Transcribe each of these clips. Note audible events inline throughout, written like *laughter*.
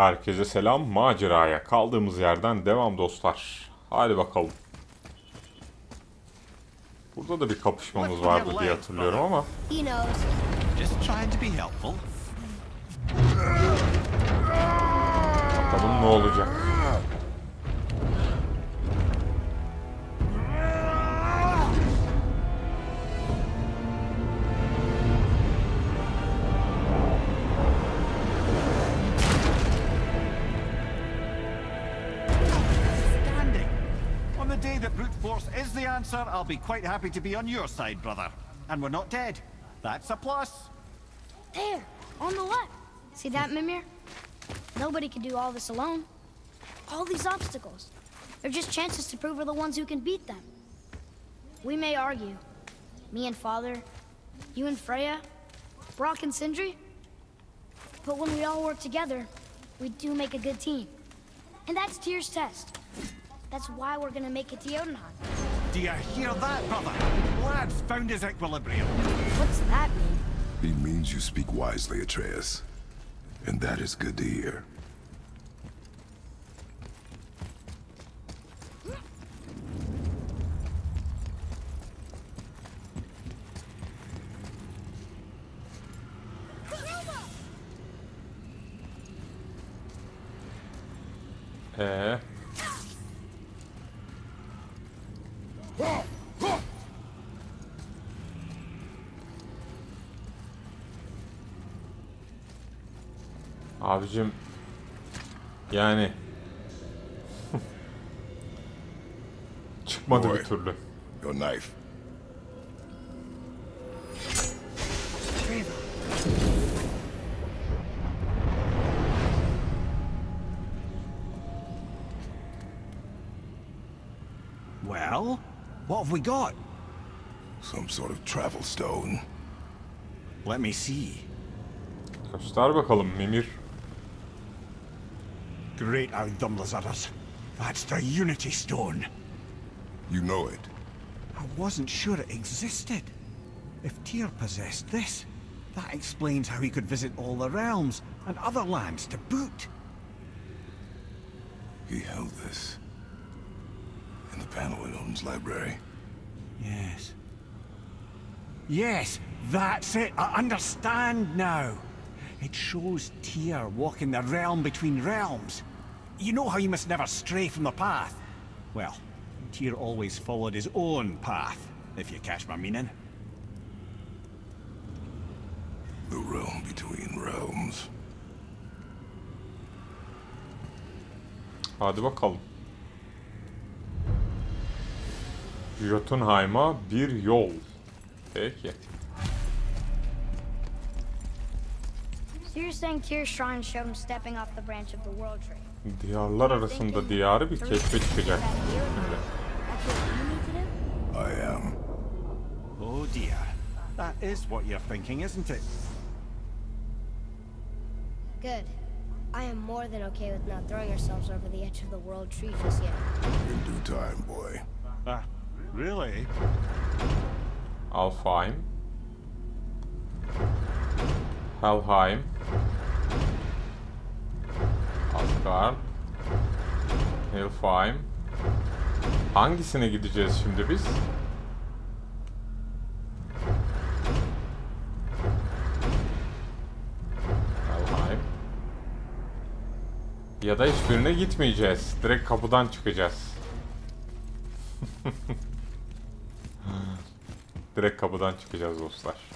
Herkese selam. Maceraya kaldığımız yerden devam dostlar. Hadi bakalım. Burada da bir kapışmamız vardı diye hatırlıyorum ama. Bakalım ne olacak. Answer, I'll be quite happy to be on your side, brother. And we're not dead. That's a plus. There, on the left. See that, Mimir? Nobody can do all this alone. All these obstacles. They're just chances to prove we're the ones who can beat them. We may argue. Me and Father, you and Freya, Brock and Sindri. But when we all work together, we do make a good team. And that's Tyr's test. That's why we're gonna make it to Jotunheim. Do you hear that, brother? Lad's found his equilibrium. What's that mean? He means you speak wisely, Atreus. And that is good to hear. Ee, abicim yani çıkmadı Boy. bir türlü. Your knife. Well, what have we got? Some sort of travel stone. Let me see. Göster bakalım Mimir. Great Audumlazaras. That's the Unity Stone. You know it. I wasn't sure it existed. If Tyr possessed this, that explains how he could visit all the realms and other lands to boot. He held this. In the panel in Odin's library. Yes. Yes, that's it. I understand now. It shows Tyr walking the realm between realms. You know how you must never stray from the path? Well, Tyr always followed his own path, if you catch my meaning. The realm between realms. Hadi bakalım. Jotunheim'a bir yol. Peki. So you're saying Tyr's shrine showed him stepping off the branch of the World Tree? Diyarlar arasında diyarı bir keşfe çıkacak. That Şimdi. here? That's what you need to do? I am. Oh dear. That is what you're thinking, isn't it? Good. I am more than okay with not throwing ourselves over the edge of the World Tree just yet. In due time, boy. Ah, really? Alfheim. Helheim. Asgard. Nilfheim. Hangisine gideceğiz şimdi biz? Helheim. Ya da hiçbirine gitmeyeceğiz. Direkt kapıdan çıkacağız. *laughs* Direkt kapıdan çıkacağız dostlar.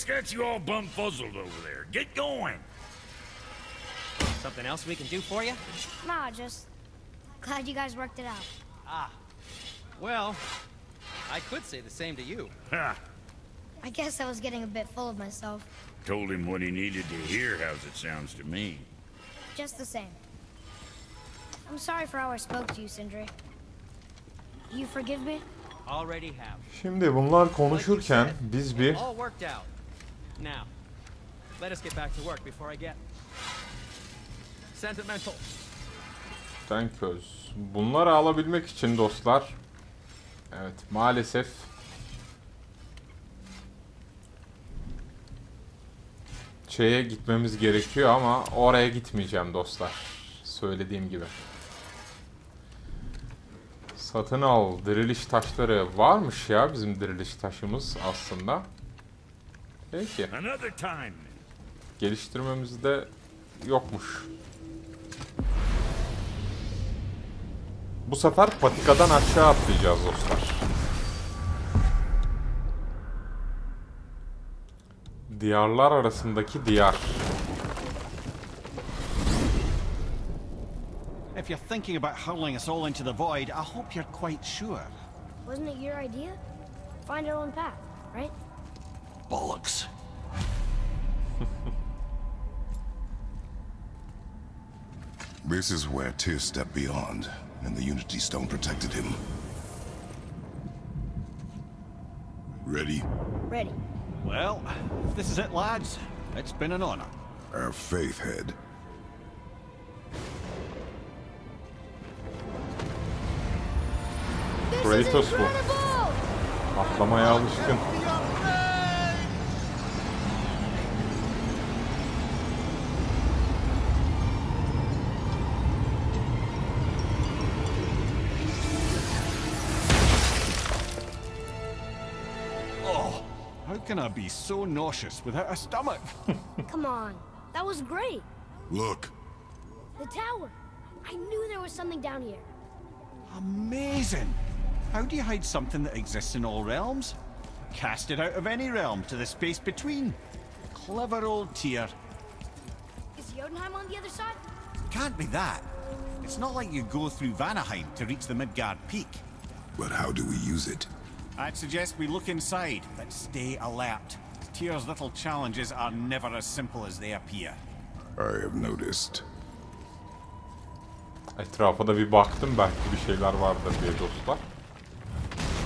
What's got you all bumfuzzled over there? Get going! Something else we can do for you? Nah, just glad you guys worked it out. Ah. Well, I could say the same to you. Ha! I guess I was getting a bit full of myself. Told him what he needed to hear, how's it sounds to me. Just the same. I'm sorry for how I spoke to you, Sindri. You forgive me? Already have. Şimdi bunlar konuşurken biz bir All worked out. Now, let us get back to work before I get sentimental. Sen köz. Bunları alabilmek için dostlar Evet maalesef şeye gitmemiz gerekiyor ama oraya gitmeyeceğim dostlar. Söylediğim gibi. Satın al diriliş taşları varmış ya bizim diriliş taşımız aslında. Peki Another time. geliştirmemizde yokmuş. Bu sefer patikadan aşağı atlayacağız dostlar. Diyarlar arasındaki diyar. If you're thinking about hurling us all into the void, I hope you're quite sure. Wasn't it your idea? Find our own path, right? Bollocks. This is where Tyr stepped beyond, and the Unity Stone protected him. Ready? Ready. Well, if this is it, lads, it's been an honor. Our faith head. This Kratos is bu. incredible! Atlamaya alışkın. Can I be so nauseous without a stomach? *laughs* Come on. That was great. Look, The tower. I knew there was something down here. Amazing! How do you hide something that exists in all realms? Cast it out of any realm to the space between. Clever old Tyr. Is Jotunheim on the other side? Can't be that. It's not like you go through Vanaheim to reach the Midgard Peak. but how do we use it? I'd suggest we look inside, but stay alert. Tyr's little challenges are never as simple as they appear. I have noticed. Etrafa da bir baktım belki bir şeyler vardır diye dostlar.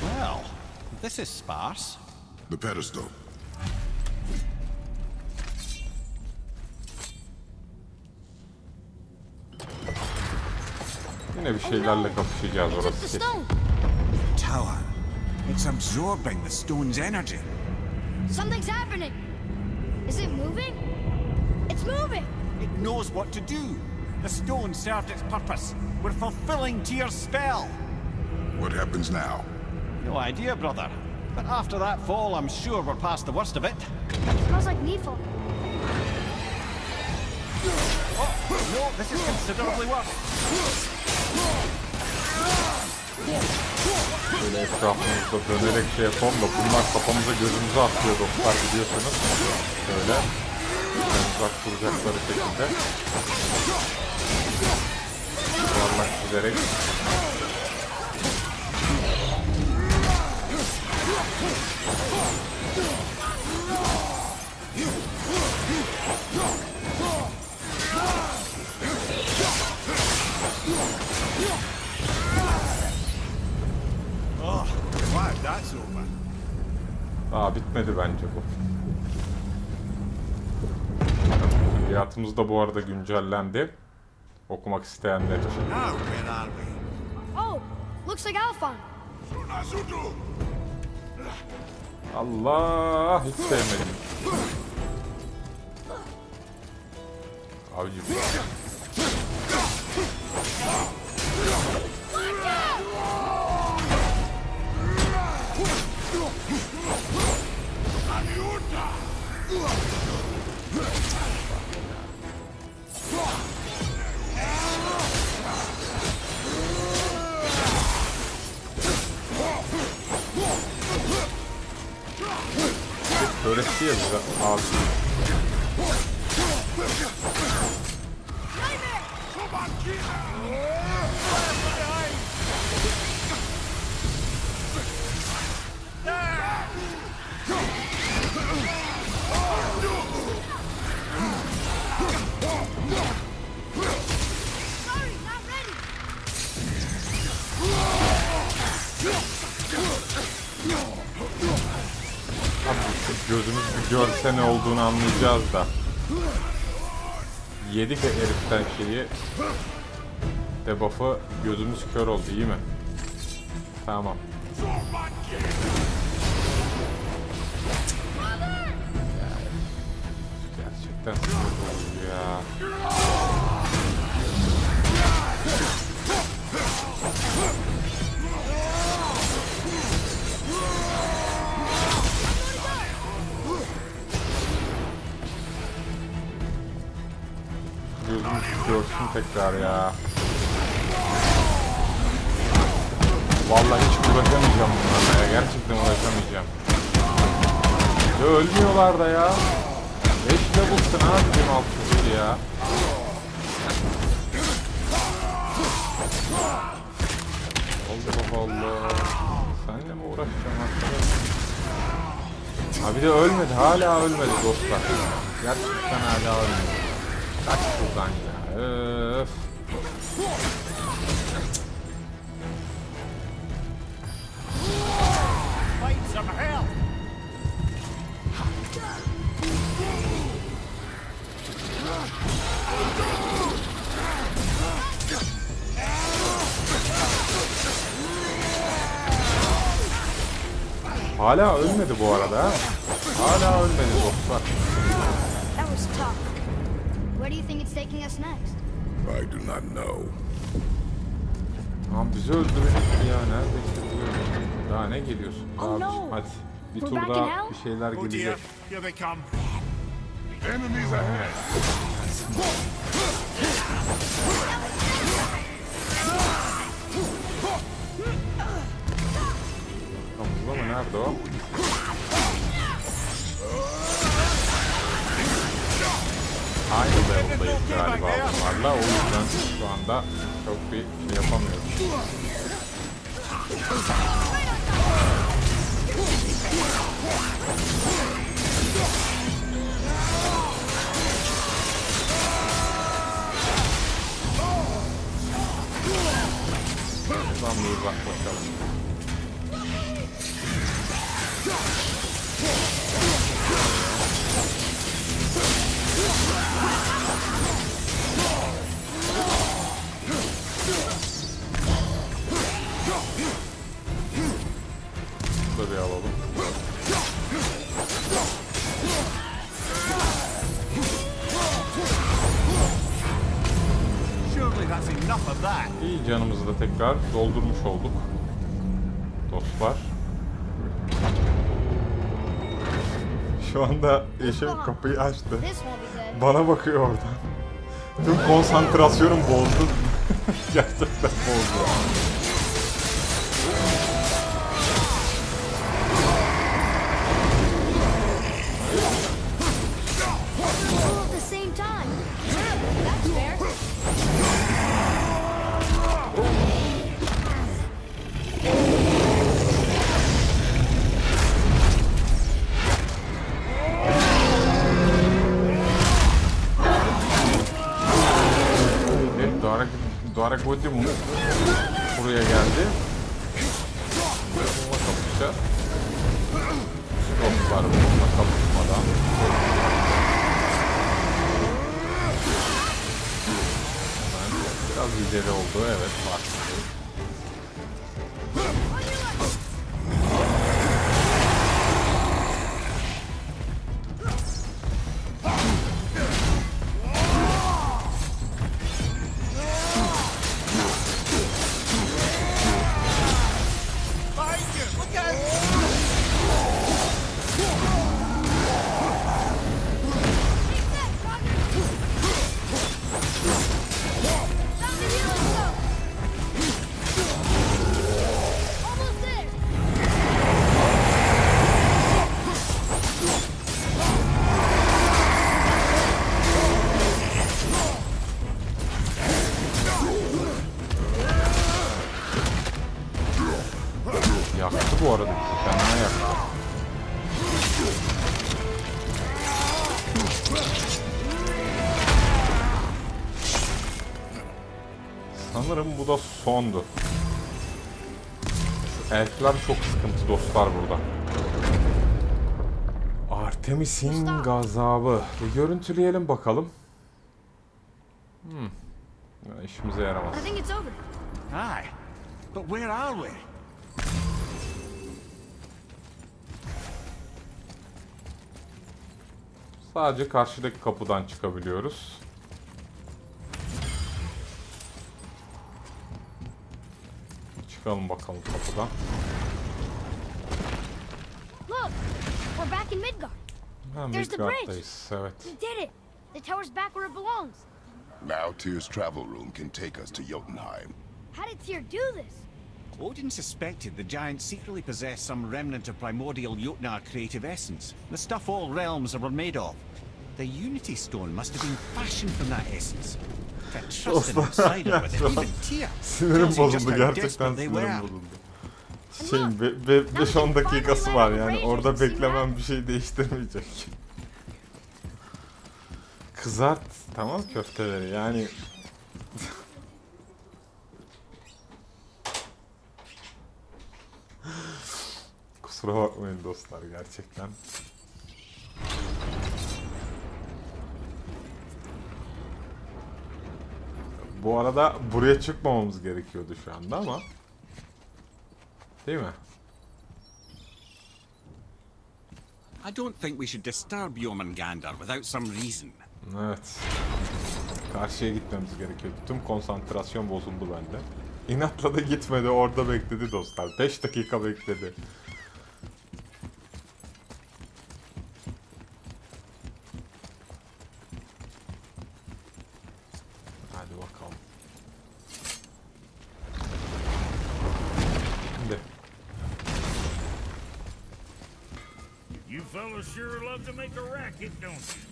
Well, this is sparse. The pedestal. Yine bir şeylerle kapışacağız orası kesin. Tower. It's absorbing the stone's energy. Something's happening. Is it moving? It's moving. It knows what to do. The stone served its purpose. We're fulfilling Tyr's spell. What happens now? No idea, brother. But after that fall, I'm sure we're past the worst of it. smells like Nifl. Oh, no, this is considerably worse. Böyle etrafımızda dönerek şey yapalım da bunlar kafamıza gözümüze atlıyor dostlar biliyorsunuz. Böyle uzak duracakları şekilde. Yuvarlak çizerek. Bitmedi bence bu. Külliyatımız da bu arada güncellendi. Okumak isteyenler için. Oh, looks like Alphon. Allah hiç sevmedim. Avcı. Awesome. Görse ne olduğunu anlayacağız da. Yedik heriften şeyi. Debuff'ı gözümüz kör oldu iyi mi? Tamam. Gerçekten tekrar ya. Vallahi hiç uğraşamayacağım bunlarla ya. Gerçekten uğraşamayacağım. Ya ölmüyorlar da ya. 5 level'sın abi benim altı değil ya. Allah Allah. Seninle mi uğraşacağım arkadaş? Ha bir de ölmedi. Hala ölmedi dostlar. Gerçekten hala ölmedi. Kaç buradan ya. Öf. Hala ölmedi bu arada. ha. Hala ölmedi dostlar. Where do you think it's taking us next? I do not know. Tamam bizi öldürecekti ya. Neredeyse buluyorum. Daha ne geliyorsun? Oh Daha no. Hadi. Bir We're tur back in daha hell? bir şeyler Oh dear, gelecek. here they come. Enemies ahead. Mı? Nerede o? Aynı level'dayız galiba bunlarla. O yüzden şu anda çok bir şey yapamıyoruz. Buradan bir uzaklaşalım. Dostlar. Şu anda eşim kapıyı açtı. Bana bakıyor oradan. Tüm konsantrasyonum bozdu. *laughs* Gerçekten bozdu. Darek Vodimum buraya geldi. Bununla kapışacağız. Dostlar bununla kapışmadan. Hemen biraz ileri oldu. Evet var. Sanırım bu da sondu. Şu elfler çok sıkıntı dostlar burada. Artemis'in gazabı. Bir görüntüleyelim bakalım. Hmm. Ya işimize yaramaz. Sadece karşıdaki kapıdan çıkabiliyoruz. Çıkalım bakalım kapıdan. Look, we're back in Midgard. Ha, There's the Midgard'dayız. Evet. We did it. The tower's back where it belongs. Now Tyr's travel room can take us to Jotunheim. How did Tyr do this? Odin suspected the giant secretly possessed some remnant of primordial Jotnar creative essence, the stuff all realms were made of. The Unity Stone must have been fashioned from that essence. *laughs* Sinirim bozuldu gerçekten sinirim bozuldu. Şeyin 5-10 dakikası var yani orada beklemem bir şey değiştirmeyecek. Kızart tamam köfteleri yani *laughs* Kusura bakmayın dostlar gerçekten. Bu arada buraya çıkmamamız gerekiyordu şu anda ama Değil mi? I don't think we should disturb Jormungandr without some reason. Evet. Karşıya gitmemiz gerekiyor. Tüm konsantrasyon bozuldu bende. İnatla da gitmedi orada bekledi dostlar. 5 dakika bekledi. Hadi bakalım. Şimdi. You fellas sure love to make a racket, don't you?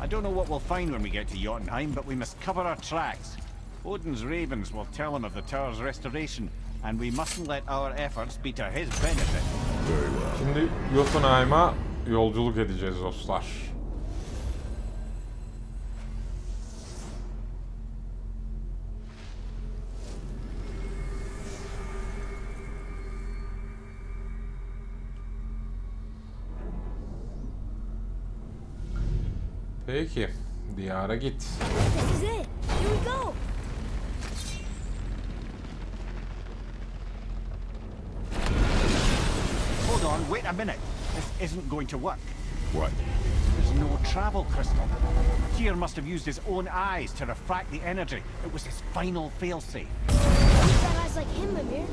I don't know what we'll find when we get to Jotunheim, but we must cover our tracks. Odin's ravens will tell him of the tower's restoration, and we mustn't let our efforts be to his benefit. Very well. Şimdi Jotunheim'a yolculuk edeceğiz dostlar. Peki, diyara git. Hold on, wait a minute. This isn't going to work. What? There's no travel crystal. Tyr must have used his own eyes to refract the energy. It was his final failsafe. You've got eyes like him, Mimir.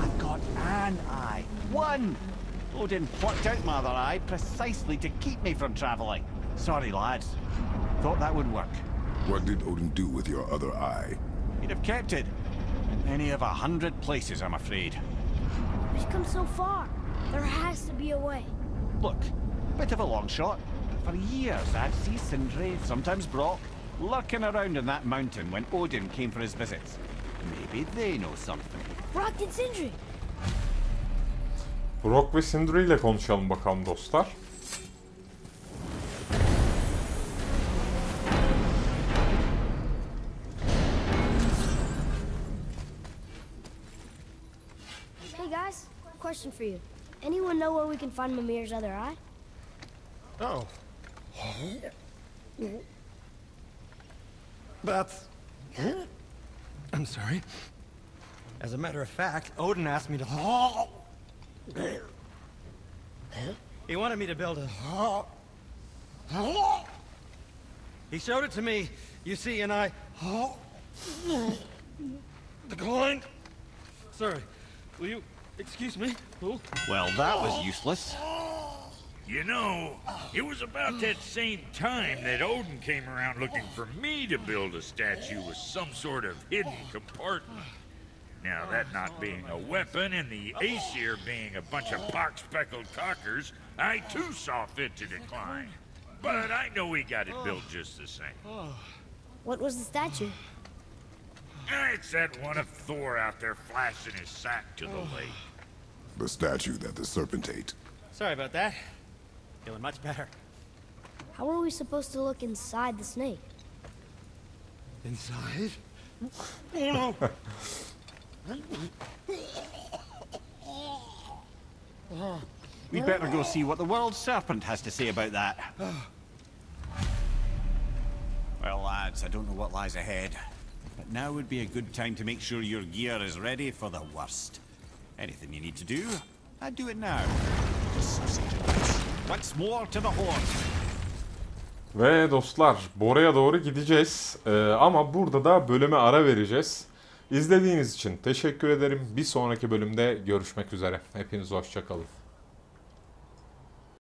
I've got an eye. One! Oh, Odin plucked out my other eye precisely to keep me from travelling. Sorry, lads. Thought that would work. What did Odin do with your other eye? He'd have kept it. In any of a hundred places, I'm afraid. We've come so far. There has to be a way. Look, bit of a long shot. but For years, I'd see Sindri, sometimes Brock, lurking around in that mountain when Odin came for his visits. Maybe they know something. Brock and Sindri. Brock ve Sindri ile konuşalım bakalım dostlar. Hey guys, question for you. Anyone know where we can find Mimir's other eye? Oh. That's... I'm sorry. As a matter of fact, Odin asked me to... He wanted me to build a... He showed it to me, you see, and I... Declined. Sorry. Will you excuse me? Oh. Well, that was useless. You know, it was about that same time that Odin came around looking for me to build a statue with some sort of hidden compartment. Now, that not being a weapon and the Aesir being a bunch of pock-speckled cockers, I too saw fit to decline. But I know we got it built just the same. What was the statue? It's that one of Thor out there flashing his sack to the oh. lake. The statue that the serpent ate. Sorry about that. Feeling much better. How are we supposed to look inside the snake? Inside? Oh no! We better go see what the world serpent has to say about that. Well, lads, I don't know what lies ahead. Now would be a good time to make sure your gear is ready for the worst. Anything you need to do, I'd do it now. Once more to the horse. Ve dostlar Bora'ya doğru gideceğiz. Ee, ama burada da bölüme ara vereceğiz. İzlediğiniz için teşekkür ederim. Bir sonraki bölümde görüşmek üzere. Hepiniz hoşçakalın.